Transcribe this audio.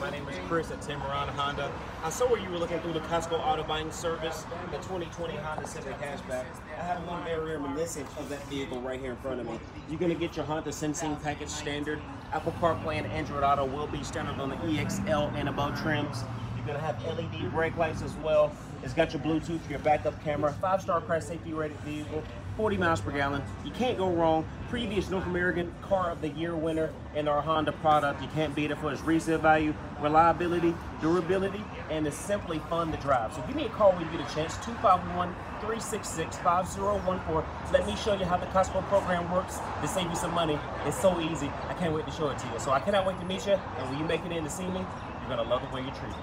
My name is Chris at Tameron Honda. I saw where you were looking through the Costco Auto Buying Service, the 2020 Honda Civic Hatchback. I have one very reminiscent of that vehicle right here in front of me. You're going to get your Honda Sensing package standard. Apple CarPlay and Android Auto will be standard on the EXL and above trims. To have LED brake lights as well. It's got your Bluetooth, your backup camera, five-star crash safety rated vehicle, 40 miles per gallon. You can't go wrong. Previous North American Car of the Year winner in our Honda product. You can't beat it for its resale value, reliability, durability, and it's simply fun to drive. So give me a call when you get a chance, 251-366-5014. Let me show you how the Costco program works to save you some money. It's so easy. I can't wait to show it to you. So I cannot wait to meet you, and when you make it in to see me, you're going to love the way you're treated.